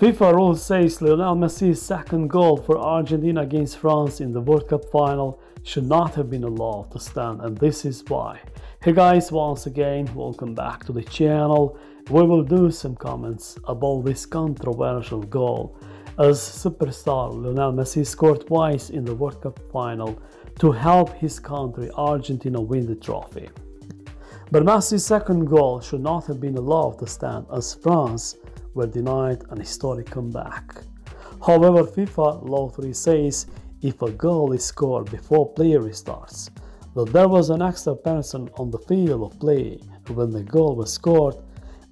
FIFA rule says Lionel Messi's second goal for Argentina against France in the World Cup final should not have been allowed to stand and this is why. Hey guys, once again, welcome back to the channel. We will do some comments about this controversial goal as superstar Lionel Messi scored twice in the World Cup final to help his country Argentina win the trophy. But Messi's second goal should not have been allowed to stand as France were denied an historic comeback. However, FIFA Law 3 says if a goal is scored before play restarts, that there was an extra person on the field of play when the goal was scored,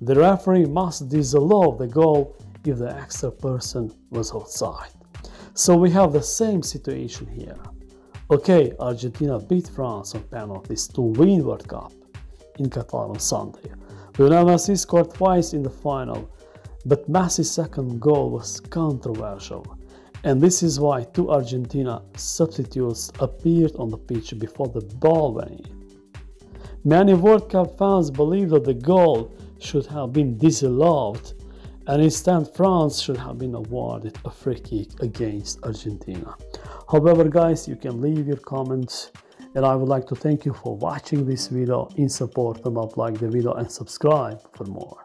the referee must disallow the goal if the extra person was outside. So we have the same situation here. Okay, Argentina beat France on penalties to win World Cup in Qatar on Sunday. Lionel Messi scored twice in the final, but Messi's second goal was controversial and this is why two Argentina substitutes appeared on the pitch before the ball went in. Many World Cup fans believe that the goal should have been disallowed and instead France should have been awarded a free kick against Argentina. However guys, you can leave your comments and I would like to thank you for watching this video in support of like the video and subscribe for more.